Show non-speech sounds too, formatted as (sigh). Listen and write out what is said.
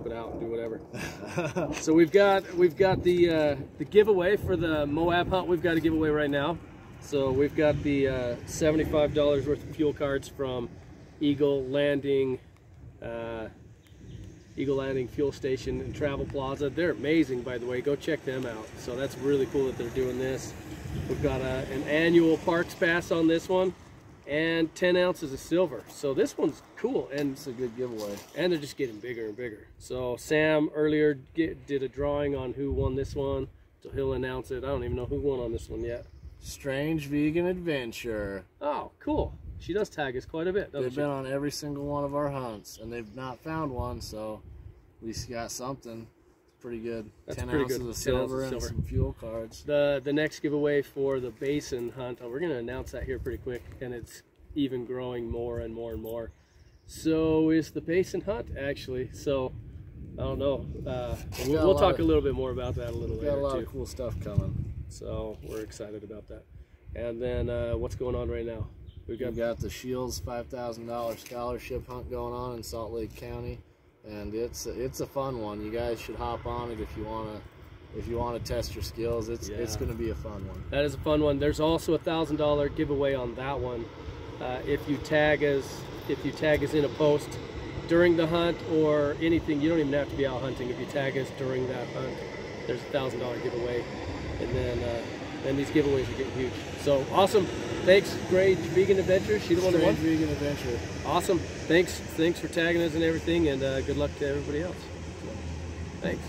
flip it out and do whatever. (laughs) so we've got we've got the uh, the giveaway for the Moab hunt. We've got a giveaway right now. So we've got the uh, $75 worth of fuel cards from Eagle Landing, uh, Eagle Landing Fuel Station and Travel Plaza. They're amazing, by the way. Go check them out. So that's really cool that they're doing this. We've got a, an annual Parks Pass on this one and 10 ounces of silver. So this one's cool and it's a good giveaway. And they're just getting bigger and bigger. So Sam earlier get, did a drawing on who won this one. So he'll announce it. I don't even know who won on this one yet. Strange Vegan Adventure. Oh, cool. She does tag us quite a bit, They've she? been on every single one of our hunts, and they've not found one, so we got something. Pretty good. That's 10 pretty ounces good. of 10 silver ounces of and silver. some fuel cards. The the next giveaway for the basin hunt, oh, we're going to announce that here pretty quick, and it's even growing more and more and more. So is the basin hunt, actually. So, I don't know. Uh, We we'll we'll lot talk of- a little bit more about that a little later. Got a lot too. of cool stuff coming. So we're excited about that. And then uh, what's going on right now? We've We got got the Shields $5,000 scholarship hunt going on in Salt Lake County, and it's it's a fun one. You guys should hop on it if you want to if you want to test your skills. It's it's going to be a fun one. that is a fun one. There's also a thousand dollar giveaway on that one. Uh, if you tag us, if you tag us in a post during the hunt or anything, you don't even have to be out hunting. If you tag us during that hunt, there's a thousand dollar giveaway, and then uh, then these giveaways are getting huge. So awesome! Thanks, Great Vegan Adventure. She the one that won. Vegan Adventure. Awesome! Thanks, thanks for tagging us and everything, and uh, good luck to everybody else. Thanks.